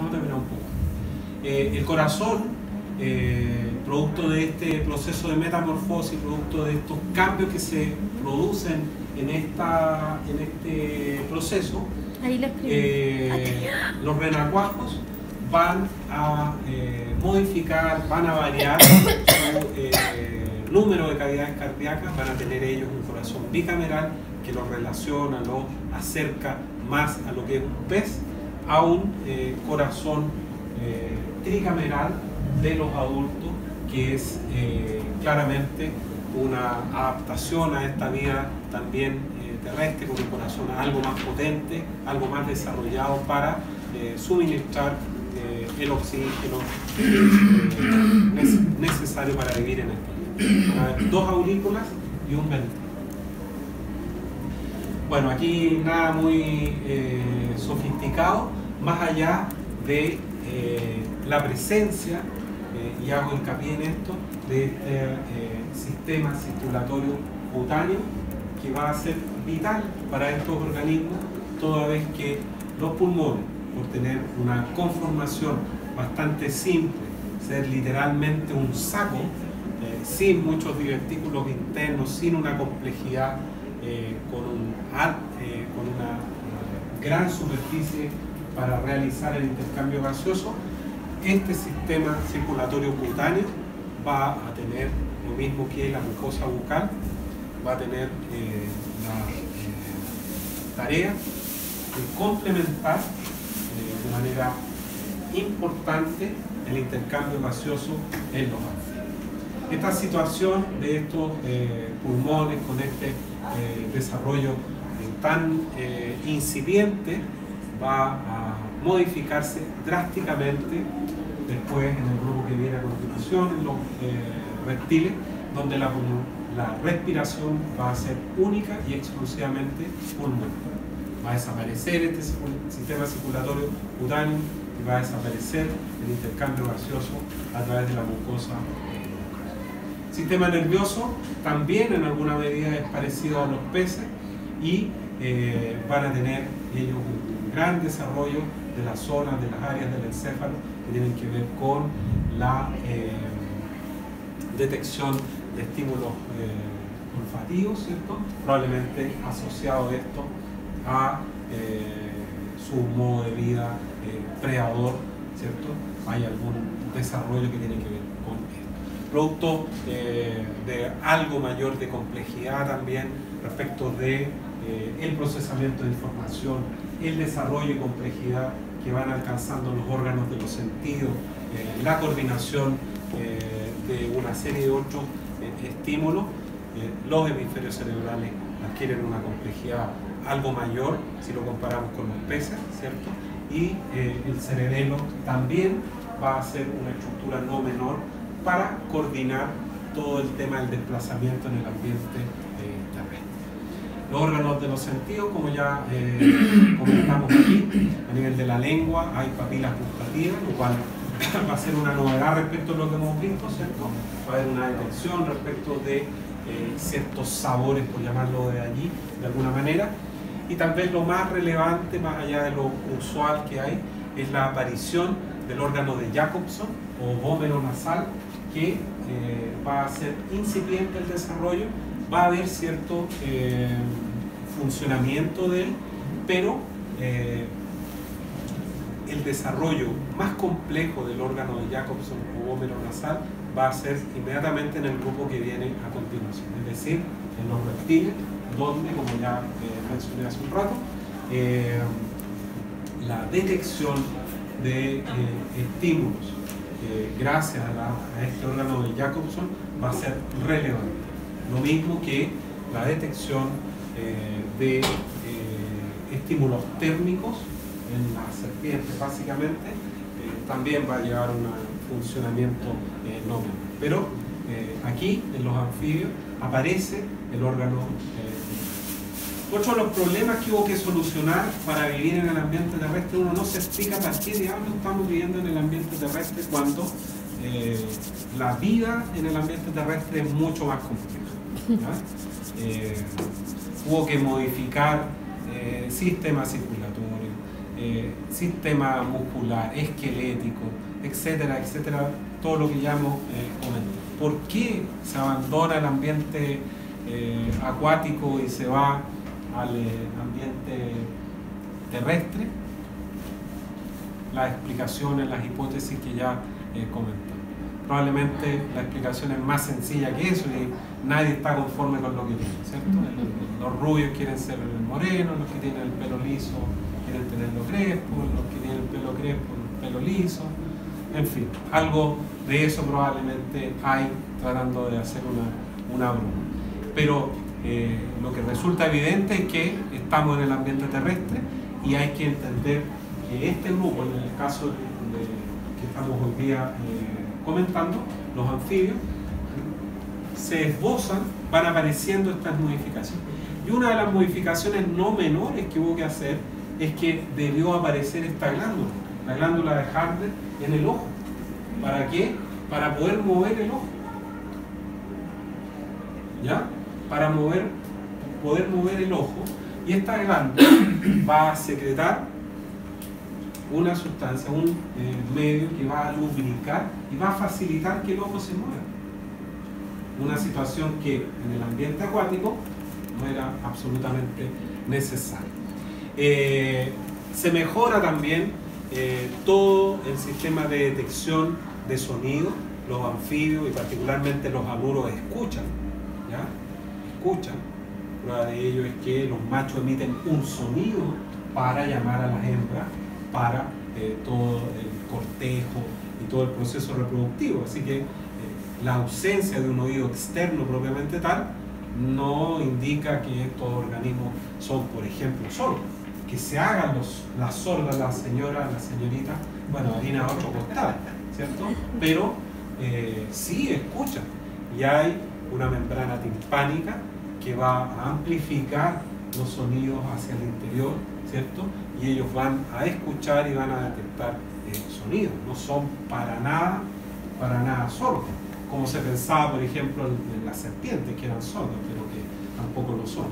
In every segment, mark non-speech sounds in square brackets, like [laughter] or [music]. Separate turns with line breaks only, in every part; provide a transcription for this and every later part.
vamos a terminar un poco. Eh, el corazón, eh, producto de este proceso de metamorfosis, producto de estos cambios que se producen en, esta, en este proceso, eh, los renacuajos van a modificar, van a variar su número de cavidades cardíacas, van a tener ellos un corazón bicameral que los relaciona, los acerca más a lo que es un pez, a un corazón tricameral de los adultos, que es eh, claramente una adaptación a esta vida también eh, terrestre, con un corazón algo más potente, algo más desarrollado para eh, suministrar el oxígeno necesario para vivir en este Van a haber dos aurículas y un ventrículo. Bueno, aquí nada muy sofisticado, más allá de la presencia, eh, y hago hincapié en esto, de este eh, sistema circulatorio cutáneo que va a ser vital para estos organismos, toda vez que los pulmones, por tener una conformación bastante simple, ser literalmente un saco, eh, sin muchos divertículos internos, sin una complejidad, con, un, con una gran superficie para realizar el intercambio gaseoso, este sistema circulatorio cutáneo va a tener lo mismo que la mucosa bucal, va a tener eh, la eh, tarea de complementar eh, de manera importante el intercambio gaseoso en los anfibios. Esta situación de estos pulmones con este desarrollo tan incipiente va a modificarse drásticamente después en el grupo que viene a continuación, en los eh, reptiles, donde la, respiración va a ser única y exclusivamente pulmonar. Va a desaparecer este sistema circulatorio cutáneo y va a desaparecer el intercambio gaseoso a través de la mucosa. Sistema nervioso también en alguna medida es parecido a los peces y eh, van a tener ellos un gran desarrollo de las zonas, de las áreas del encéfalo que tienen que ver con la eh, detección de estímulos eh, olfativos, ¿cierto? Probablemente asociado esto a eh, su modo de vida predador, ¿cierto? Hay algún desarrollo que tiene que ver con esto. Producto de algo mayor de complejidad también respecto de el procesamiento de información, el desarrollo y complejidad que van alcanzando los órganos de los sentidos, eh, la coordinación eh, de una serie de otros eh, estímulos, los hemisferios cerebrales adquieren una complejidad algo mayor si lo comparamos con los peces, ¿cierto? Y el cerebelo también va a ser una estructura no menor para coordinar todo el tema del desplazamiento en el ambiente los órganos de los sentidos, como ya eh, comentamos aquí, a nivel de la lengua hay papilas gustativas, lo cual [laughs] va a ser una novedad respecto a lo que hemos visto, ¿cierto? Va a haber una detección respecto de eh, ciertos sabores, por llamarlo de allí, de alguna manera. Y tal vez lo más relevante, más allá de lo usual que hay, es la aparición del órgano de Jacobson o vómero nasal, que eh, va a ser incipiente el desarrollo va a haber cierto eh, funcionamiento de él, pero eh, el desarrollo más complejo del órgano de Jacobson o vómero nasal va a ser inmediatamente en el grupo que viene a continuación, es decir, en los reptiles, donde, como ya eh, mencioné hace un rato, la detección de estímulos gracias a, este órgano de Jacobson va a ser relevante. Lo mismo que la detección eh, de eh, estímulos térmicos en las serpientes básicamente eh, también va a llevar un funcionamiento no Pero aquí en los anfibios aparece el órgano otro de los problemas que hubo que solucionar para vivir en el ambiente terrestre, uno no se explica para qué diablos estamos viviendo en el ambiente terrestre cuando la vida en el ambiente terrestre es mucho más compleja. Eh, hubo que modificar eh, sistemas circulatorios, eh, sistema muscular, esquelético, etcétera, etcétera, todo lo que ya hemos comentado. ¿Por qué se abandona el ambiente acuático y se va al ambiente terrestre? Las explicaciones, las hipótesis que ya comenté. Probablemente la explicación es más sencilla que eso y nadie está conforme con lo que tiene, ¿cierto? Los rubios quieren ser morenos, los que tienen el pelo liso quieren tenerlo crespo, los que tienen el pelo crespo, el pelo liso, en fin, algo de eso probablemente hay tratando de hacer una, una broma. Pero eh, lo que resulta evidente es que estamos en el ambiente terrestre y hay que entender que este grupo, en el caso de, que estamos hoy día eh, comentando, los anfibios, se esbozan, van apareciendo estas modificaciones. Y una de las modificaciones no menores que hubo que hacer es que debió aparecer esta glándula, la glándula de Harder en el ojo. ¿Para qué? Para poder mover el ojo. ¿Ya? Para mover, poder mover el ojo. Y esta glándula va a secretar una sustancia, un eh, medio que va a lubricar y va a facilitar que el ojo se mueva. Una situación que en el ambiente acuático no era absolutamente necesaria. Eh, se mejora también eh, todo el sistema de detección de sonido, los anfibios y particularmente los aluros escuchan, ¿ya? Escuchan. Prueba de ello es que los machos emiten un sonido para llamar a las hembras para eh, todo el cortejo y todo el proceso reproductivo. Así que la ausencia de un oído externo propiamente tal no indica que estos organismos son, por ejemplo, sordos que se hagan los, las sordas, las señoras, las señoritas, bueno, harina a otro costado, ¿cierto? Pero eh, sí escuchan y hay una membrana timpánica que va a amplificar los sonidos hacia el interior, ¿cierto? Y ellos van a escuchar y van a detectar eh, sonidos, no son para nada, para nada sordos, como se pensaba, por ejemplo, en, las serpientes que eran sordas, pero que tampoco lo son.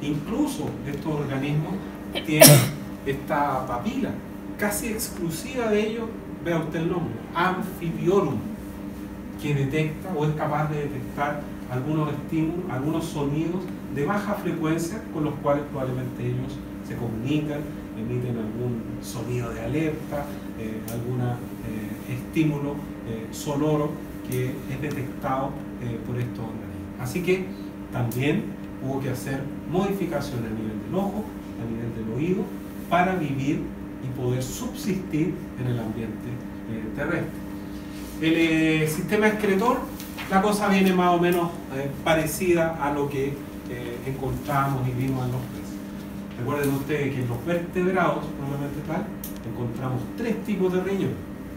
Incluso estos organismos tiene [coughs] esta papila, casi exclusiva de ellos, vea usted el nombre, Amphibiorum, que detecta o es capaz de detectar algunos estímulos, algunos sonidos de baja frecuencia con los cuales probablemente ellos se comunican, emiten algún sonido de alerta, eh, algún eh, estímulo eh, sonoro que es detectado por estos organismos. Así que también hubo que hacer modificaciones a nivel del ojo, a nivel del oído para vivir y poder subsistir en el ambiente eh, terrestre. El eh, sistema excretor, la cosa viene más o menos eh, parecida a lo que encontramos y vimos en los. Recuerden ustedes que en los vertebrados, probablemente tal, encontramos tres tipos de riñón,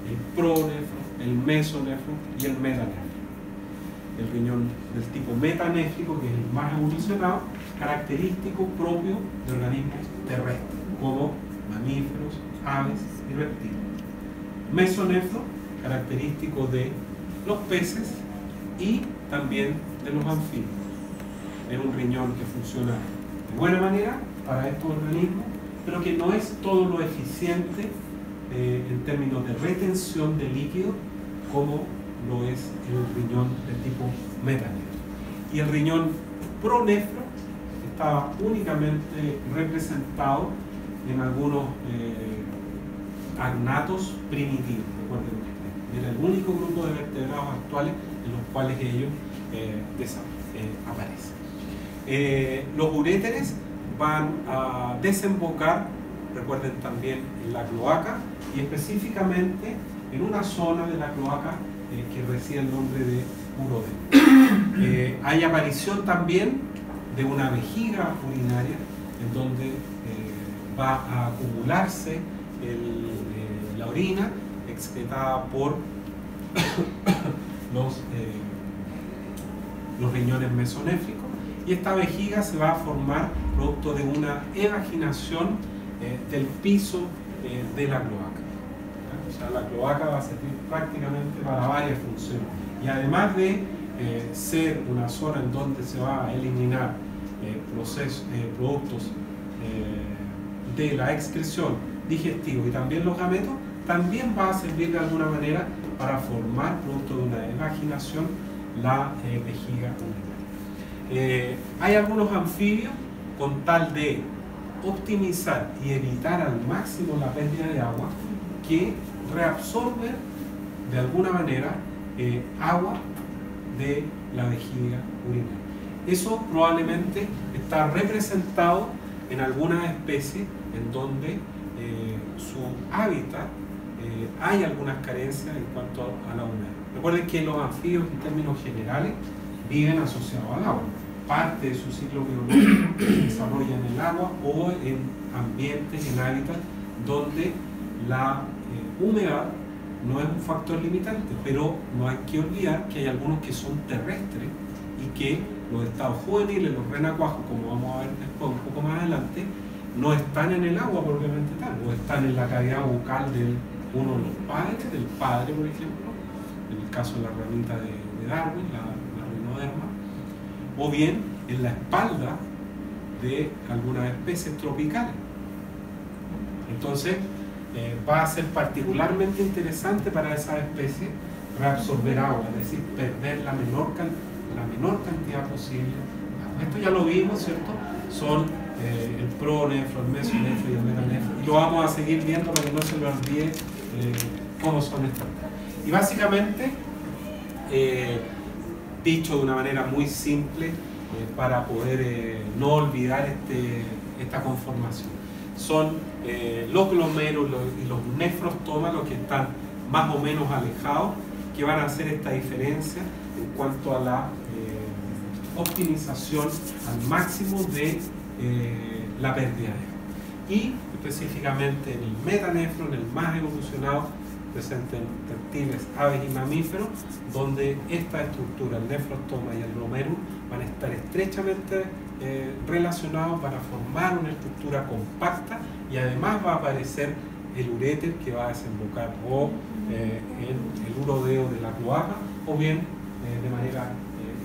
el pronefro, el mesonefro y el metanéfro el riñón del tipo metanéfrico, que es el más evolucionado, característico propio de organismos terrestres, como mamíferos, aves y reptiles. Mesonefro, característico de los peces y también de los anfibios. Es un riñón que funciona de buena manera para estos organismos, pero que no es todo lo eficiente eh, en términos de retención de líquido como lo es el riñón de tipo metanefro. Y el riñón pronefro estaba únicamente representado en algunos eh, agnatos primitivos, recuerden ustedes. Era el único grupo de vertebrados actuales en los cuales ellos eh, eh, aparecen. los uréteres van a desembocar, recuerden también, en la cloaca y específicamente en una zona de la cloaca que recibe el nombre de urodema. [coughs] hay aparición también de una vejiga urinaria en donde eh, va a acumularse eh, la orina excretada por [coughs] los, eh, los riñones mesonéfricos y esta vejiga se va a formar producto de una evaginación del piso de la cloaca. O sea, la cloaca va a servir prácticamente para varias funciones y además de ser una zona en donde se va a eliminar eh, procesos, eh, productos eh, de la excreción digestivo y también los gametos, también va a servir de alguna manera para formar, producto de una evaginación, la eh, vejiga urinaria. Eh, hay algunos anfibios con tal de optimizar y evitar al máximo la pérdida de agua que reabsorben de alguna manera eh, agua de la vejiga urinaria. Eso probablemente está representado en algunas especies en donde eh, su hábitat hay algunas carencias en cuanto a la humedad. Recuerden que los anfibios en términos generales viven asociados al agua. Parte de su ciclo biológico se desarrolla en el agua o en ambientes, en hábitats donde la eh, humedad no es un factor limitante, pero no hay que olvidar que hay algunos que son terrestres y que los estados juveniles, los renacuajos, como vamos a ver después un poco más adelante, no están en el agua propiamente tal, o están en la cavidad bucal de uno de los padres, del padre, por ejemplo, en el caso de la ranita de, Darwin, la, o bien en la espalda de algunas especies tropicales. Entonces, eh, va a ser particularmente interesante para esas especies reabsorber agua, es decir, perder la menor, la menor cantidad posible. Esto ya lo vimos, ¿cierto? Son eh, el pronefro, el mesonefro y el metanefro. Lo vamos a seguir viendo para que no se lo olvide eh, cómo son estas. Y básicamente, dicho de una manera muy simple, para poder no olvidar este, esta conformación. Son eh, los glomérulos y los nefrostomas los que están más o menos alejados, que van a hacer esta diferencia en cuanto a la eh, optimización al máximo de eh, la pérdida de Y específicamente en el metanefro, en el más evolucionado, presente en reptiles, aves y mamíferos, donde esta estructura, el nefrostoma y el glomérulo, van a estar estrechamente eh, relacionados para formar una estructura compacta y además va a aparecer el uréter que va a desembocar o eh, el urodeo de la cloaca o bien eh, de manera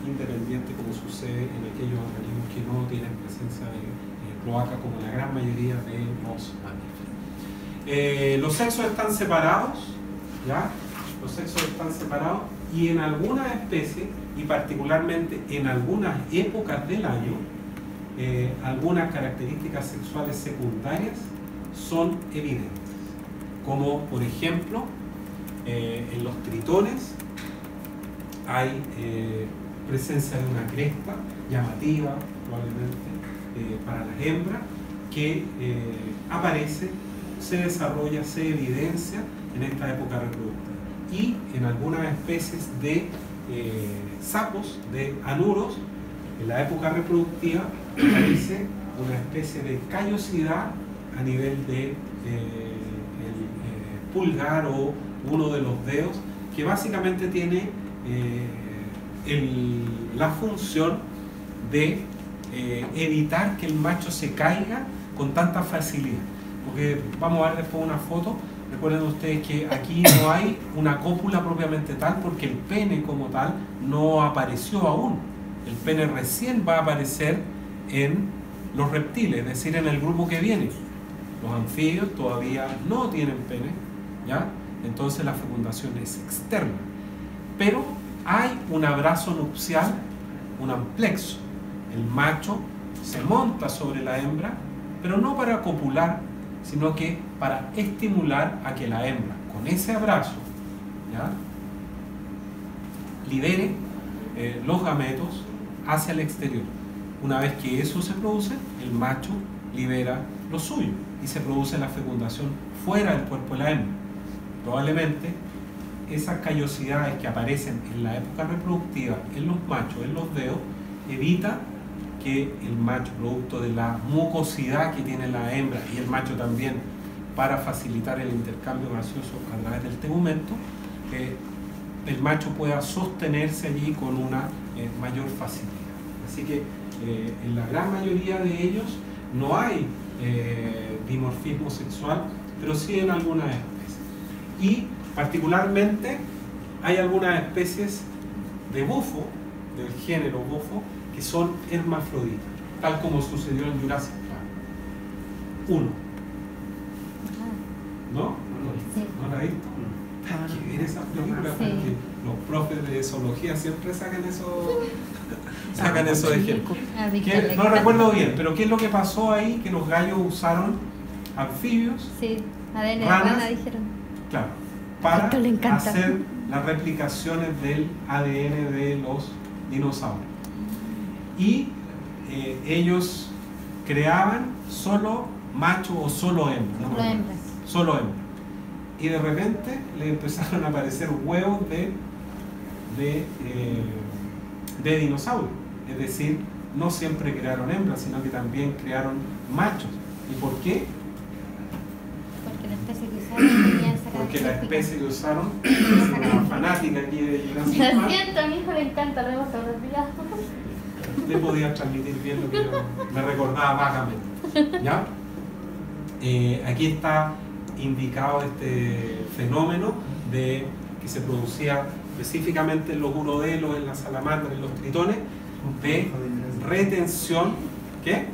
independiente como sucede en aquellos organismos que no tienen presencia de cloaca como la gran mayoría de los mamíferos. los sexos están separados, ¿ya? Los sexos están separados y en algunas especies y particularmente en algunas épocas del año eh, algunas características sexuales secundarias son evidentes, como por ejemplo eh, en los tritones hay eh, presencia de una cresta llamativa probablemente para las hembras que aparece, se desarrolla, se evidencia en esta época reproductiva y en algunas especies de sapos, de anuros, en la época reproductiva aparece una especie de callosidad a nivel de eh, eh, pulgar o uno de los dedos que básicamente tiene eh, la función de evitar que el macho se caiga con tanta facilidad. Porque vamos a ver después una foto. Recuerden ustedes que aquí no hay una cópula propiamente tal porque el pene como tal no apareció aún. El pene recién va a aparecer en los reptiles, es decir, en el grupo que viene. Los anfibios todavía no tienen pene, ¿ya? Entonces la fecundación es externa. Pero hay un abrazo nupcial, un amplexo. El macho se monta sobre la hembra, pero no para copular, sino que para estimular a que la hembra, con ese abrazo, ¿ya? libere eh, los gametos hacia el exterior. Una vez que eso se produce, el macho libera lo suyo y se produce la fecundación fuera del cuerpo de la hembra. Probablemente esas callosidades que aparecen en la época reproductiva en los machos, en los dedos, evita que el macho, producto de la mucosidad que tiene la hembra y el macho también para facilitar el intercambio gaseoso a través del tegumento, eh, el macho pueda sostenerse allí con una eh, mayor facilidad. Así que eh, en la gran mayoría de ellos no hay eh, dimorfismo sexual, pero sí en algunas especies. Y particularmente hay algunas especies de bufo, del género bufo, que son hermafroditas, tal como sucedió en Jurassic Park. Uno. ¿No? ¿No la he visto? Hay que ver esas películas porque los profes de zoología siempre sacan eso, [laughs] sacan esos ejemplos.
Ah,
Que
Víctor
no recuerdo bien, pero ¿qué es lo que pasó ahí? Que los gallos usaron anfibios,
Sí, ADN de
Ranas.
rana dijeron.
claro, para hacer las replicaciones del ADN de los dinosaurios. Y eh, ellos creaban solo macho o solo hembra. no
Solo
acuerdo.
hembras.
Solo hembra. Y de repente [laughs] le empezaron a aparecer huevos de, de, eh, de dinosaurios. Es decir, no siempre crearon hembras, sino que también crearon machos. ¿Y por qué?
Porque la especie que usaron tenía esa [clears throat]
Porque la especie que usaron, es una fanática aquí de Jurassic [laughs]
Lo
Park,
siento, a mi hijo le encanta, lo vemos todos
podía transmitir bien lo que yo me recordaba vagamente. ¿ya? Eh, aquí está indicado este fenómeno de que se producía específicamente en los urodelos, en las salamandras, en los tritones, de retención. ¿Qué?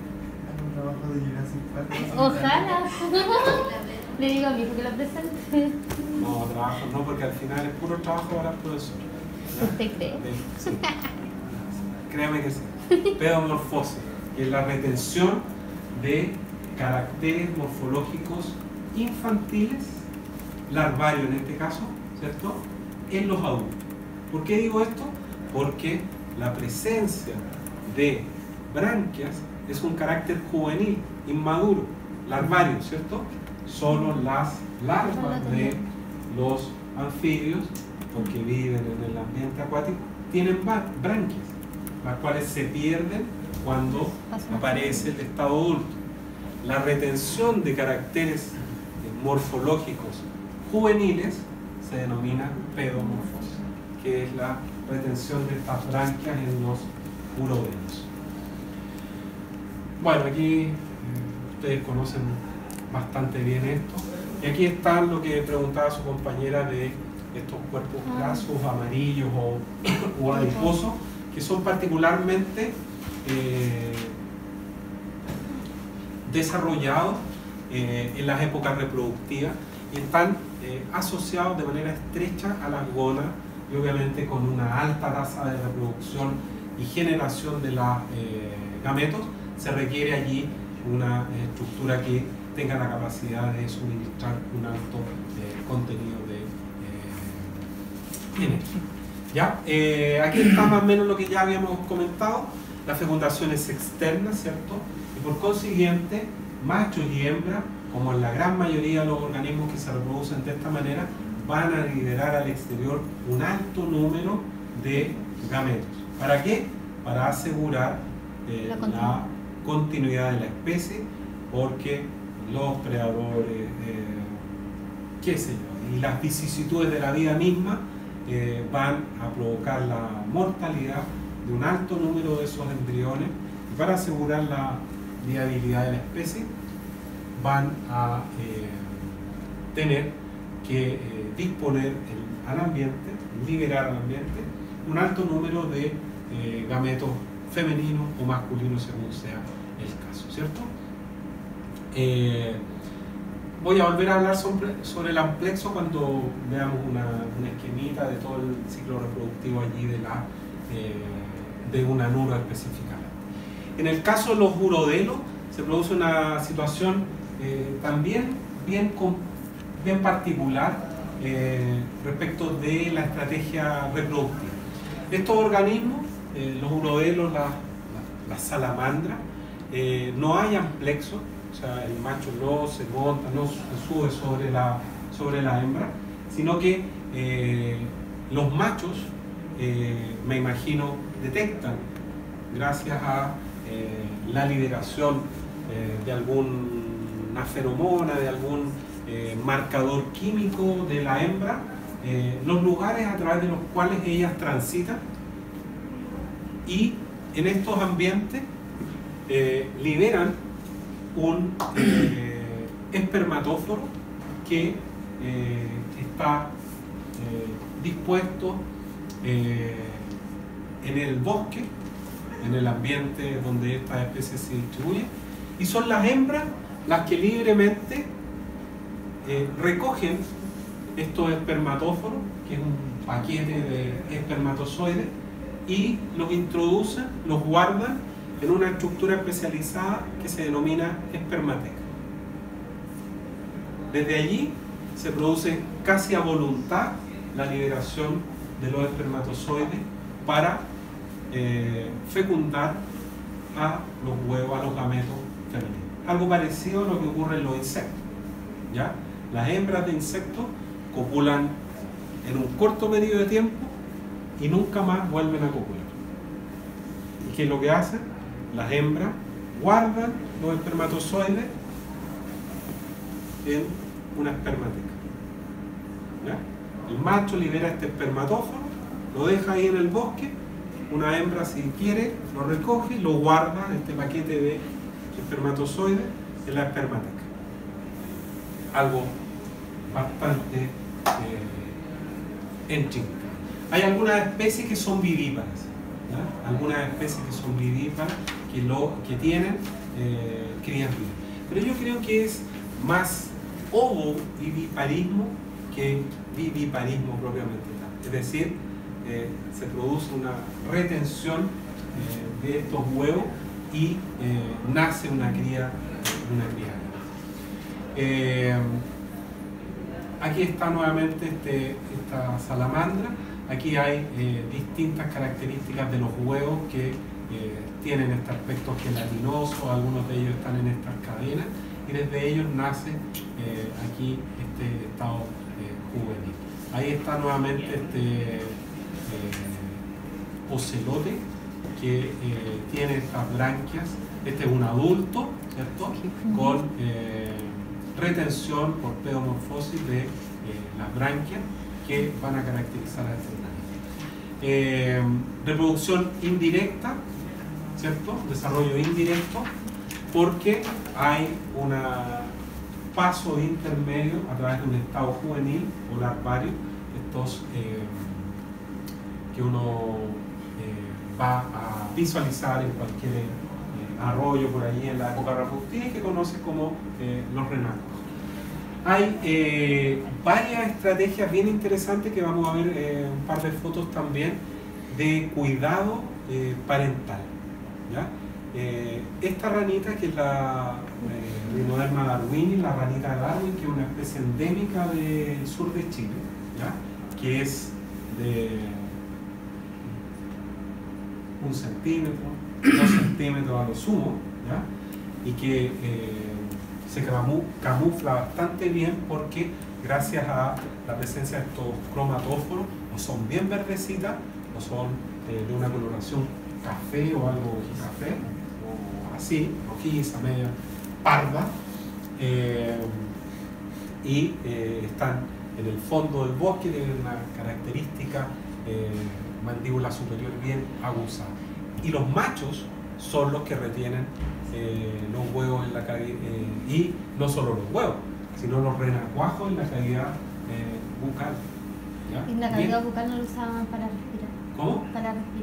Ojalá. [laughs] Le digo a mi hijo que lo presente.
No, trabajo no, porque al final es puro trabajo para el profesor.
¿Usted cree?
Sí. Créame que sí. Pedomorfosis, que es la retención de caracteres morfológicos infantiles, larvarios en este caso, ¿cierto? En los adultos. ¿Por qué digo esto? Porque la presencia de branquias es un carácter juvenil, inmaduro, larvario, ¿cierto? Solo las larvas de los anfibios, porque viven en el ambiente acuático, tienen branquias, las cuales se pierden cuando aparece el estado adulto. La retención de caracteres morfológicos juveniles se denomina pedomorfosis, que es la retención de estas branquias en los urodelos. Bueno, aquí eh, ustedes conocen bastante bien esto. Y aquí está lo que preguntaba su compañera de estos cuerpos
Ah.
grasos, amarillos o, [coughs] o adiposos, que son particularmente eh, desarrollados eh, en las épocas reproductivas y están eh, asociados de manera estrecha a las gonas y obviamente con una alta tasa de reproducción y generación de los gametos se requiere allí una estructura que tenga la capacidad de suministrar un alto contenido de energía. ¿Ya? Eh, aquí está más o menos lo que ya habíamos comentado. La fecundación es externa, ¿cierto? Y por consiguiente, machos y hembras, como en la gran mayoría de los organismos que se reproducen de esta manera, van a liberar al exterior un alto número de gametos. ¿Para qué? Para asegurar eh,
La continuidad
de la especie, porque los predadores, eh, qué sé yo, y las vicisitudes de la vida misma van a provocar la mortalidad de un alto número de esos embriones y para asegurar la viabilidad de la especie van a eh, tener que eh, disponer al ambiente, liberar al ambiente un alto número de eh, gametos femeninos o masculinos según sea el caso, ¿cierto? Voy a volver a hablar sobre, el amplexo cuando veamos una, esquemita de todo el ciclo reproductivo allí de, la, eh, de una nura específicamente. En el caso de los urodelos se produce una situación eh, también bien, particular eh, respecto de la estrategia reproductiva. Estos organismos, eh, los urodelos, las la, la salamandras, no hay amplexo, o sea, el macho no se monta, no sube sobre la, sobre la hembra, sino que eh, los machos, eh, me imagino, detectan, gracias a eh, la liberación de alguna feromona, de algún marcador químico de la hembra, los lugares a través de los cuales ellas transitan y en estos ambientes liberan un eh, espermatóforo que eh, está eh, dispuesto en el bosque, en el ambiente donde esta especie se distribuye, y son las hembras las que libremente recogen estos espermatóforos, que es un paquete de espermatozoides, y los introducen, los guardan en una estructura especializada que se denomina espermateca. Desde allí se produce casi a voluntad la liberación de los espermatozoides para eh, fecundar a los huevos, a los gametos femeninos. Algo parecido a lo que ocurre en los insectos. ¿ya? Las hembras de insectos copulan en un corto periodo de tiempo y nunca más vuelven a copular. ¿Y qué es lo que hacen? Las hembras guardan los espermatozoides en una espermateca. El macho libera este espermatóforo, lo deja ahí en el bosque, una hembra si quiere lo recoge, lo guarda, este paquete de espermatozoides, en la espermateca. Algo bastante eh, Hay algunas especies que son vivíparas, algunas especies que son vivíparas que, tienen eh, crías vivas. Pero yo creo que es más ovoviviparismo que viviparismo propiamente tal. Es decir, eh, se produce una retención eh, de estos huevos y eh, nace una cría, una cría. aquí está nuevamente este, esta salamandra. Aquí hay distintas características de los huevos que tienen este aspecto gelatinoso, algunos de ellos están en estas cadenas y desde ellos nace aquí este estado juvenil. Ahí está nuevamente este eh, ocelote que eh, tiene estas branquias. Este es un adulto, ¿cierto? Con eh, retención por pedomorfosis de las branquias que van a caracterizar a este animal. reproducción indirecta, ¿cierto? Desarrollo indirecto, porque hay un paso intermedio a través de un estado juvenil o larvario, estos que uno eh, va a visualizar en cualquier eh, arroyo por allí en la época reproductiva y que conoce como eh, los renacos. Hay varias estrategias bien interesantes que vamos a ver un par de fotos también de cuidado parental. Esta ranita que es la Rhinoderma darwini, la ranita Darwin, que es una especie endémica del sur de Chile, que es de un centímetro, dos centímetros a lo sumo, y que eh, se camufla bastante bien porque gracias a la presencia de estos cromatóforos, o son bien verdecitas, o son eh, de una coloración café o algo café, o así, rojiza, media parda, eh, y están en el fondo del bosque, tienen una característica mandíbula superior bien aguzada. Y los machos son los que retienen eh, los huevos en la cavidad, eh, y no solo los huevos, sino los renacuajos en la cavidad eh, bucal.
¿Y en la cavidad bucal no lo usaban para respirar?
¿Cómo?
Para respirar.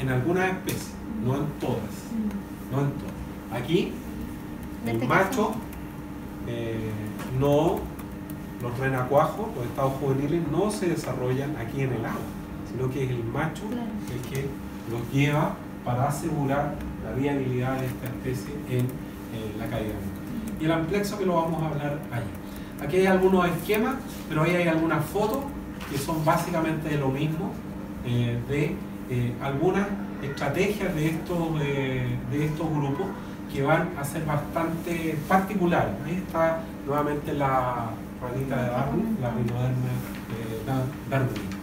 En algunas especies, no en todas. No en todas. Aquí, el este macho no, los renacuajos, los estados juveniles, no se desarrollan aquí en el agua sino que es el macho el que los lleva para asegurar la viabilidad de esta especie en, la caída Y el amplexo que lo vamos a hablar allí. Aquí hay algunos esquemas, pero ahí hay algunas fotos que son básicamente de lo mismo, eh, de eh, algunas estrategias de estos, eh, de estos grupos que van a ser bastante particulares. Ahí está nuevamente la ranita de Darwin, la rinoderma Darwin.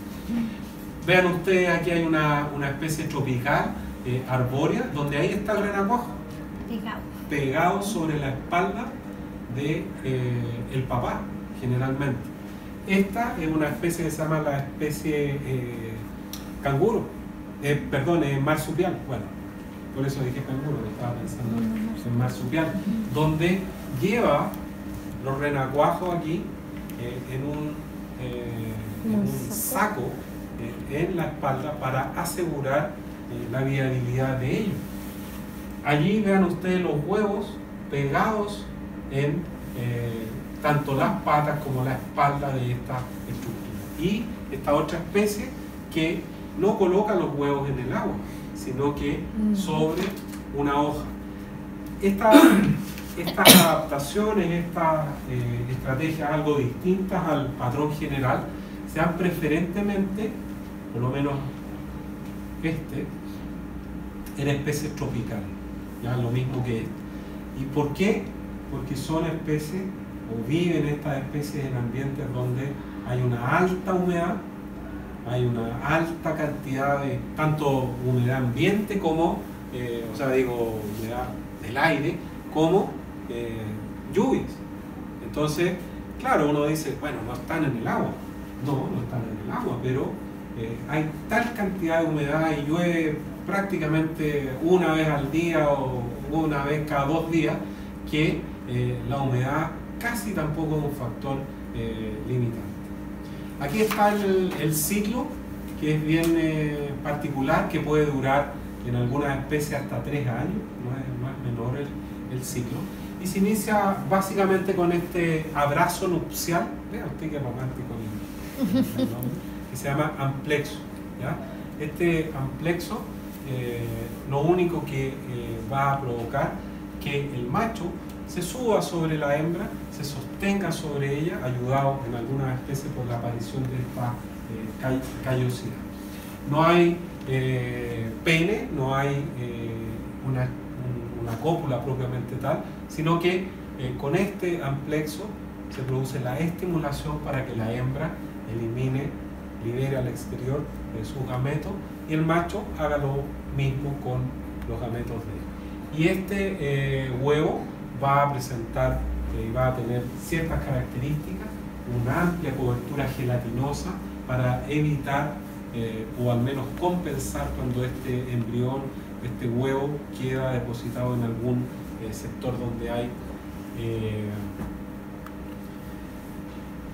Vean ustedes, aquí hay una, especie tropical, eh, arbórea, donde ahí está el renacuajo.
Pegado.
Pegado sobre la espalda de eh, el papá, generalmente. Esta es una especie que se llama la especie eh, canguro, perdón, marsupial. Bueno, por eso dije canguro, estaba pensando en marsupial, donde lleva los renacuajos aquí en un, en un saco en la espalda para asegurar eh, la viabilidad de ellos. Allí vean ustedes los huevos pegados en, eh, tanto las patas como la espalda de esta estructura. Y esta otra especie que no coloca los huevos en el agua, sino que
Mm.
sobre una hoja. Esta- [coughs] estas adaptaciones, estas eh, estrategias algo distintas al patrón general, se dan preferentemente, por lo menos este, en especies tropicales, ya lo mismo que este. ¿Y por qué? Porque son especies o viven estas especies en ambientes donde hay una alta humedad, hay una alta cantidad de tanto humedad ambiente como, eh, o sea, digo, humedad del aire, como eh, lluvias. Entonces, claro, uno dice, bueno, no están en el agua. No, no están en el agua, pero eh, hay tal cantidad de humedad y llueve prácticamente una vez al día o una vez cada dos días que la humedad casi tampoco es un factor limitante. Aquí está el, el ciclo, que es bien eh, particular, que puede durar en algunas especies hasta tres años, no es, no es menor el, el ciclo, y se inicia básicamente con este abrazo nupcial, vea usted qué romántico [laughs] que se llama amplexo. ¿ya? Este amplexo eh, lo único que eh, va a provocar que el macho se suba sobre la hembra, se sostenga sobre ella, ayudado en algunas especies por la aparición de esta eh, call- callosidad. No hay eh, pene, no hay eh, una, un- una cópula propiamente tal, sino que con este amplexo se produce la estimulación para que la hembra elimine, libere al exterior de sus gametos y el macho haga lo mismo con los gametos de él. Y este huevo va a presentar y va a tener ciertas características, una amplia cobertura gelatinosa para evitar eh, o al menos compensar cuando este embrión, este huevo queda depositado en algún eh, sector donde hay eh,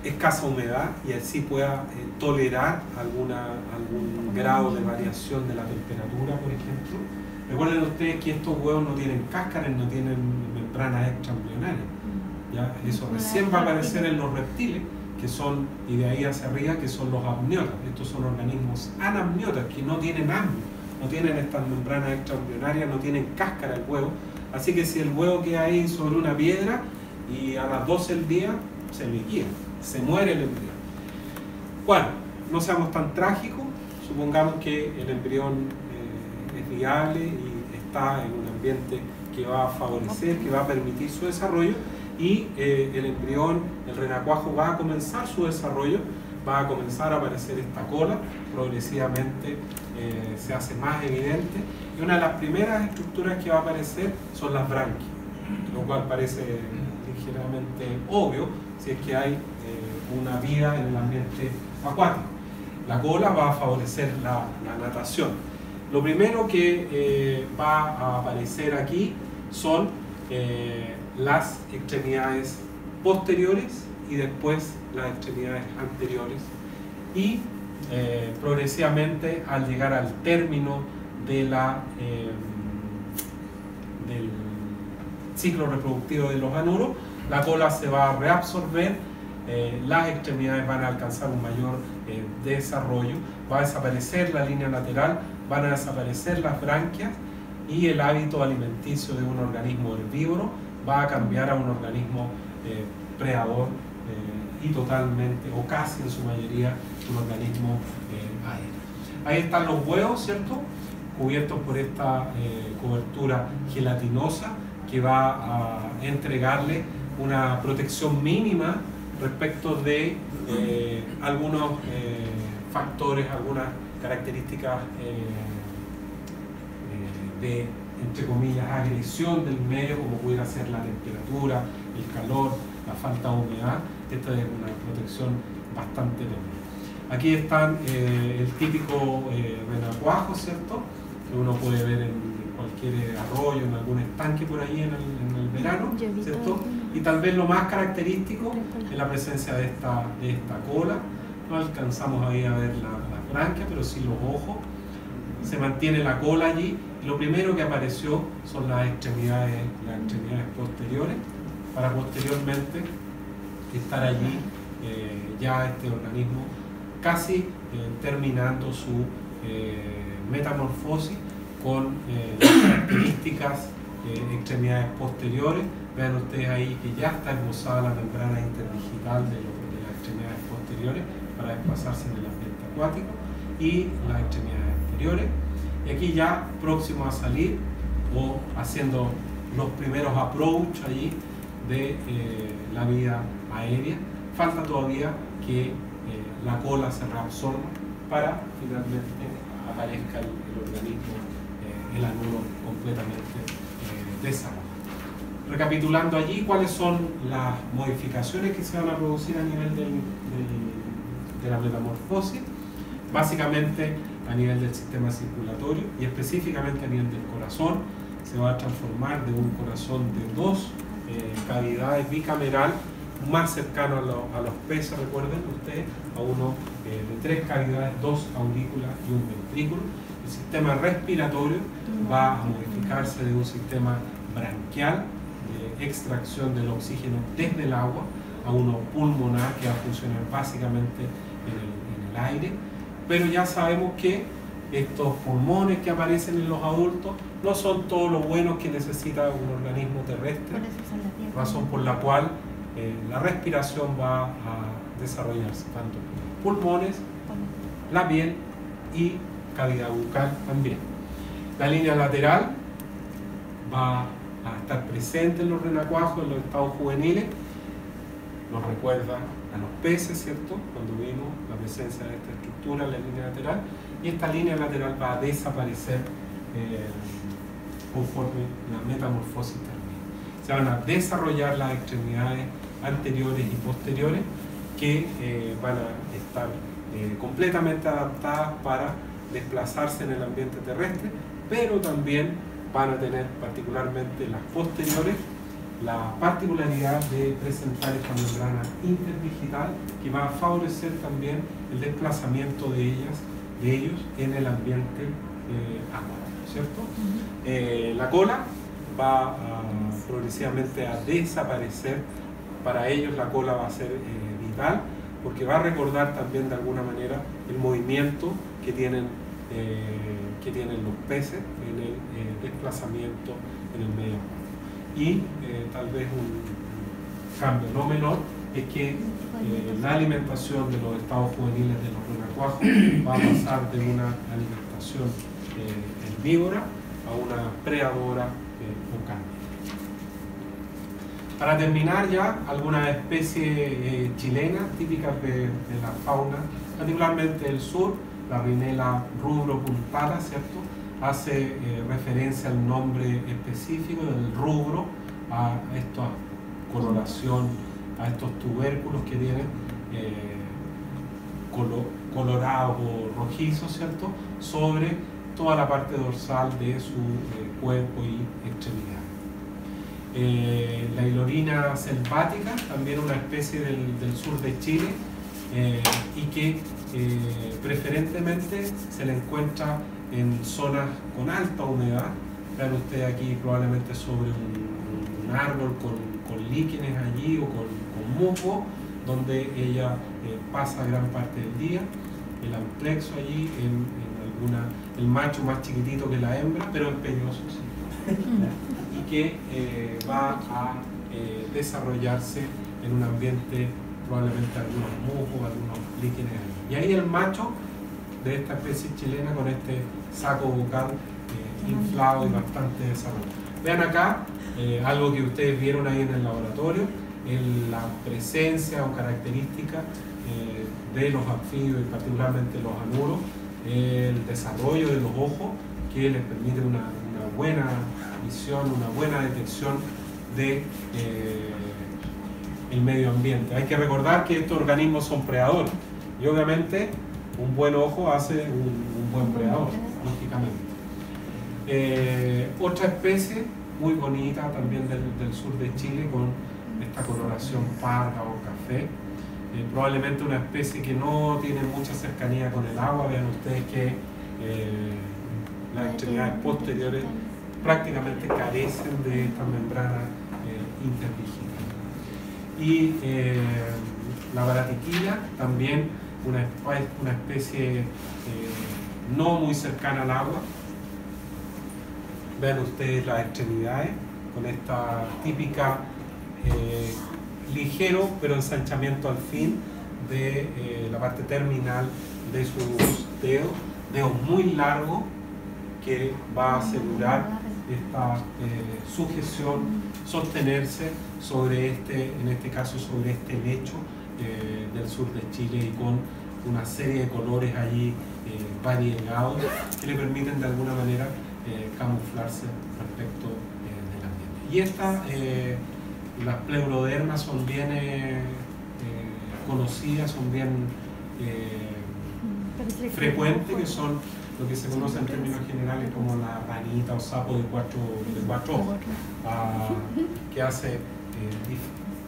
escasa humedad y así pueda tolerar alguna, algún grado de variación de la temperatura, por ejemplo. Recuerden ustedes que estos huevos no tienen cáscaras, no tienen membranas extraembrionarias. ¿Ya? Eso recién va a aparecer en los reptiles, que son, y de ahí hacia arriba, que son los amniotas. Estos son organismos anamniotas, que no tienen amnio, no tienen estas membranas extraembrionarias, no tienen cáscara el huevo. Así que si el huevo queda ahí sobre una piedra y a las 12 del día se liquida, se muere el embrión. Bueno, no seamos tan trágicos, supongamos que el embrión eh, es viable y está en un ambiente que va a favorecer, que va a permitir su desarrollo y eh, el embrión, el renacuajo va a comenzar su desarrollo, va a comenzar a aparecer esta cola, progresivamente eh, se hace más evidente y una de las primeras estructuras que va a aparecer son las branquias, lo cual parece ligeramente obvio si es que hay eh, una vida en el ambiente acuático. La cola va a favorecer la, la natación. Lo primero que eh, va a aparecer aquí son las extremidades posteriores y después las extremidades anteriores. Y eh, progresivamente al llegar al término de la, eh, del ciclo reproductivo de los anuros, la cola se va a reabsorber, eh, las extremidades van a alcanzar un mayor eh, desarrollo, va a desaparecer la línea lateral, van a desaparecer las branquias y el hábito alimenticio de un organismo herbívoro va a cambiar a un organismo eh, predador eh, y totalmente, o casi en su mayoría, un organismo eh, aéreo. Ahí están los huevos, ¿cierto? Cubiertos por esta eh, cobertura gelatinosa que va a entregarle una protección mínima respecto de algunos factores, algunas características eh, de, entre comillas, agresión del medio, como pudiera ser la temperatura, el calor, la falta de humedad. Esta es una protección bastante lenta. Aquí están eh, el típico eh, renacuajo, ¿cierto? Que uno puede ver en cualquier arroyo, en algún estanque por ahí en el, en el verano, ¿cierto? Y tal vez lo más característico es la presencia de esta, de esta cola. No alcanzamos ahí a ver la, branquias, pero sí los ojos. Se mantiene la cola allí. Lo primero que apareció son las extremidades, las extremidades posteriores, para posteriormente estar allí eh, ya este organismo casi eh, terminando su eh, metamorfosis con características extremidades posteriores. Vean ustedes ahí que ya está esbozada la membrana interdigital de, las extremidades posteriores para desplazarse en el ambiente acuático y las extremidades exteriores. Y aquí ya próximo a salir o haciendo los primeros approach allí de eh, la vida aérea. Falta todavía que eh, la cola se reabsorba para finalmente aparezca el, organismo, eh, el anulo completamente desarrollado. Recapitulando allí, ¿cuáles son las modificaciones que se van a producir a nivel de la metamorfosis? Básicamente a nivel del sistema circulatorio y específicamente a nivel del corazón, se va a transformar de un corazón de dos eh, cavidades bicameral más cercano a, los peces, recuerden ustedes, a uno eh, de tres cavidades, dos aurículas y un ventrículo. El sistema respiratorio va a modificarse de un sistema branquial de extracción del oxígeno desde el agua a uno pulmonar que va a funcionar básicamente en el aire, pero ya sabemos que estos pulmones que aparecen en los adultos no son todos los buenos que necesita un organismo terrestre, razón por la cual eh, la respiración va a desarrollarse tanto pulmones, la piel y cavidad bucal también. La línea lateral va a estar presente en los renacuajos, en los estados juveniles, nos recuerda a los peces, ¿cierto? Cuando vimos la presencia de esta estructura en la línea lateral, y esta línea lateral va a desaparecer eh, conforme la metamorfosis termine. Se van a desarrollar las extremidades anteriores y posteriores que eh, van a estar eh, completamente adaptadas para desplazarse en el ambiente terrestre, pero también van a tener particularmente las posteriores la particularidad de presentar esta membrana interdigital que va a favorecer también el desplazamiento de ellas de ellos en el ambiente eh, acuático, ¿cierto? Eh, la cola va progresivamente a desaparecer, para ellos la cola va a ser eh, vital, porque va a recordar también de alguna manera el movimiento que tienen, que tienen los peces en el desplazamiento en el medio Y tal vez un cambio no menor es que eh, la alimentación de los estados juveniles de los renacuajos va a pasar de una alimentación eh, herbívora a una predadora eh, Para terminar ya, algunas especies chilenas típicas de, la fauna, particularmente del sur, la rinela rubro puntata, ¿cierto? Hace referencia al nombre específico del rubro a esta coloración a estos tubérculos que tienen eh, colorados o rojizos, ¿cierto? Sobre toda la parte dorsal de su eh, cuerpo y extremidades. Eh, la hilorina selvática, también una especie del, sur de Chile, y que preferentemente se le encuentra en zonas con alta humedad. Vean ustedes aquí probablemente sobre un, árbol con, con líquenes allí o con musgo, donde ella eh, pasa gran parte del día, el amplexo allí, en, alguna, el macho más chiquitito que la hembra, pero empeñoso, [laughs] y que eh, va a eh, desarrollarse en un ambiente probablemente algunos musgos, algunos líquenes. Y ahí el macho de esta especie chilena con este saco bucal inflado y bastante desarrollado. Vean acá algo que ustedes vieron ahí en el laboratorio, en la presencia o característica eh, de los anfibios y particularmente los anuros, el desarrollo de los ojos que les permite una, buena visión, una buena detección de eh, el medio ambiente. Hay que recordar que estos organismos son predadores y obviamente un buen ojo hace un, buen predador, Eh, otra especie muy bonita también del, sur de Chile con esta coloración parda o café. Eh, probablemente una especie que no tiene mucha cercanía con el agua. Vean ustedes que eh, las extremidades posteriores prácticamente carecen de esta membrana interdigital. Y la baratiquilla, también una, una especie no muy cercana al agua. Vean ustedes las extremidades con esta típica eh, ligero pero ensanchamiento al fin de eh, la parte terminal de sus dedos, dedos muy largos que va a asegurar esta eh, sujeción, sostenerse sobre este, en este caso sobre este lecho eh, del sur de Chile y con una serie de colores allí variegados que le permiten de alguna manera eh, camuflarse respecto eh, del ambiente. Y estas, eh, las pleurodermas son bien eh, conocidas, son bien frecuentes, que son lo que se conoce en términos generales como la ranita o sapo de cuatro, de cuatro ojos, ah, que hace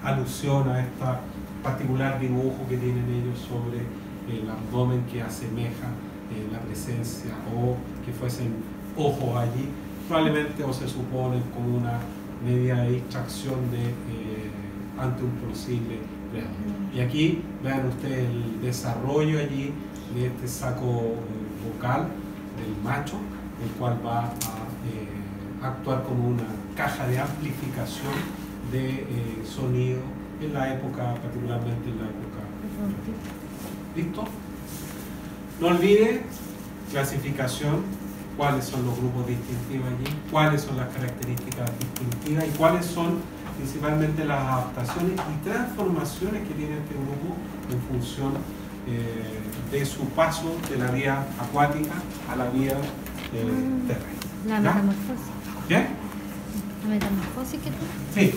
alusión a este particular dibujo que tienen ellos sobre el abdomen que asemeja eh, la presencia o que fuesen ojos allí, probablemente o se supone como una medida de distracción de, eh, ante un posible. Y aquí vean ustedes el desarrollo allí de este saco eh, vocal del macho, el cual va a eh, actuar como una caja de amplificación de eh, sonido en la época, particularmente en la época. ¿Listo? No olvide clasificación, cuáles son los grupos distintivos allí, cuáles son las características distintivas y cuáles son principalmente las adaptaciones y transformaciones que tiene este grupo en función eh, de su paso de la vía acuática a la vía eh, terrestre.
La metamorfosis.
¿Bien?
La metamorfosis que tú.
Sí,